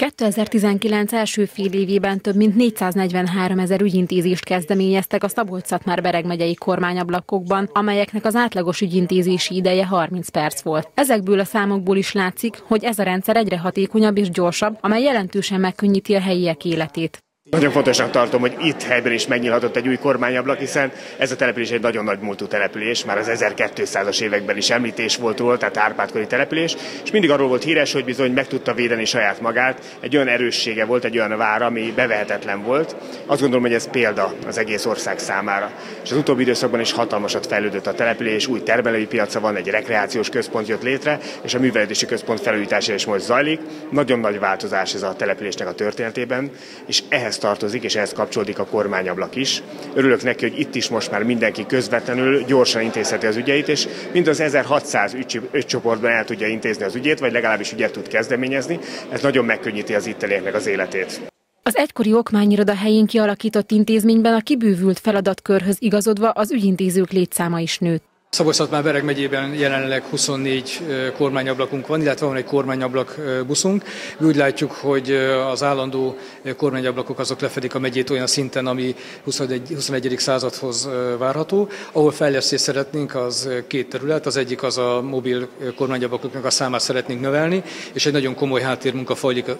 2019 első fél évében több mint 443 ezer ügyintézést kezdeményeztek a Szabolcs-Szatmár Bereg megyei kormányablakokban, amelyeknek az átlagos ügyintézési ideje 30 perc volt. Ezekből a számokból is látszik, hogy ez a rendszer egyre hatékonyabb és gyorsabb, amely jelentősen megkönnyíti a helyiek életét. Nagyon fontosnak tartom, hogy itt helyben is megnyílhatott egy új kormányablak, hiszen ez a település egy nagyon nagy múltú település, már az 1200-as években is említés volt róla, tehát árpádkori település, és mindig arról volt híres, hogy bizony meg tudta védeni saját magát, egy olyan erőssége volt, egy olyan vár, ami bevehetetlen volt. Azt gondolom, hogy ez példa az egész ország számára. És az utóbbi időszakban is hatalmasat fejlődött a település, új termelői piaca van, egy rekreációs központ jött létre, és a művelődési központ felújítása is most zajlik. Nagyon nagy változás ez a településnek a történetében, és ehhez tartozik, és ehhez kapcsolódik a kormányablak is. Örülök neki, hogy itt is most már mindenki közvetlenül gyorsan intézheti az ügyeit, és mind az 1600 ügycsoportban el tudja intézni az ügyét, vagy legalábbis ügyet tud kezdeményezni. Ez nagyon megkönnyíti az itt elérnek az életét. Az egykori okmányiroda helyén kialakított intézményben a kibővült feladatkörhöz igazodva az ügyintézők létszáma is nőtt szabolcs már Bereg megyében jelenleg 24 kormányablakunk van, illetve van egy kormányablak buszunk. Mi úgy látjuk, hogy az állandó kormányablakok azok lefedik a megyét olyan szinten, ami 21. 21. századhoz várható. Ahol fejlesztést szeretnénk, az két terület. Az egyik az a mobil kormányablakoknak a számát szeretnénk növelni, és egy nagyon komoly háttérmunka folyik,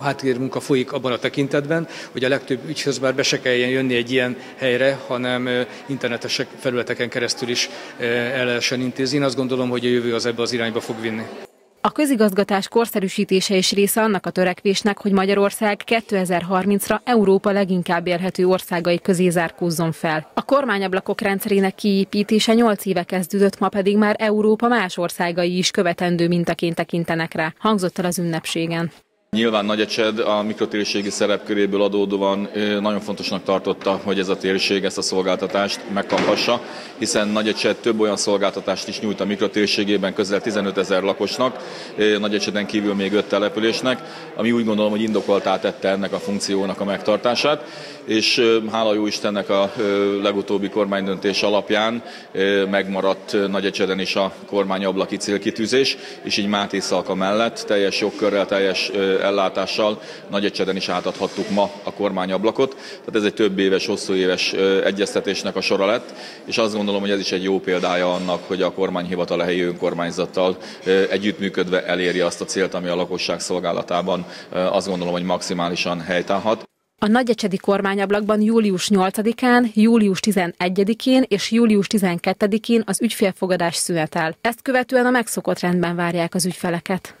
háttérmunka folyik abban a tekintetben, hogy a legtöbb ügyhöz bár be se kelljen jönni egy ilyen helyre, hanem internetes felületeken keresztül is el lehessen intézni. Én azt gondolom, hogy a jövő az ebbe az irányba fog vinni. A közigazgatás korszerűsítése is része annak a törekvésnek, hogy Magyarország 2030-ra Európa leginkább élhető országai közé zárkózzon fel. A kormányablakok rendszerének kiépítése 8 éve kezdődött, ma pedig már Európa más országai is követendő mintaként tekintenek rá, hangzott el az ünnepségen. Nyilván Nagyecsed a mikrotérségi szerepköréből adódóan nagyon fontosnak tartotta, hogy ez a térség ezt a szolgáltatást megkaphassa, hiszen Nagyecsed több olyan szolgáltatást is nyújt a mikrotérségében közel 15 ezer lakosnak, Nagyecseden kívül még öt településnek, ami úgy gondolom, hogy indokoltá tette ennek a funkciónak a megtartását, és hála jó Istennek a legutóbbi kormánydöntés alapján megmaradt Nagyecseden is a kormányablaki célkitűzés, és így Máté Szalka mellett teljes jogkörrel, teljes ellátással Nagyecseden is átadhattuk ma a kormányablakot. Tehát ez egy több éves, hosszú éves egyeztetésnek a sora lett, és azt gondolom, hogy ez is egy jó példája annak, hogy a kormányhivatal a helyi önkormányzattal együttműködve eléri azt a célt, ami a lakosság szolgálatában azt gondolom, hogy maximálisan helytállhat. A nagyecsedi kormányablakban július 8-án, július 11-én és július 12-én az ügyfélfogadás szünetel. Ezt követően a megszokott rendben várják az ügyfeleket.